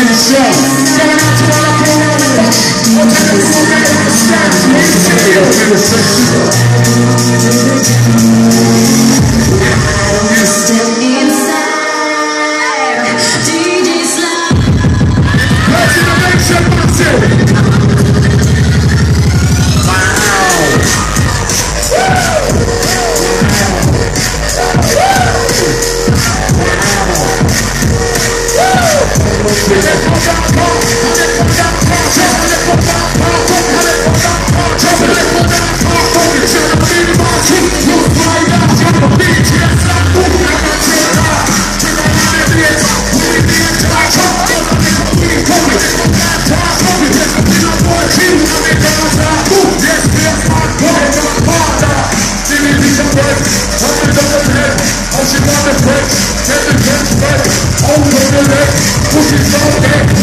to the show. Yo, to the so Let's go, Fugir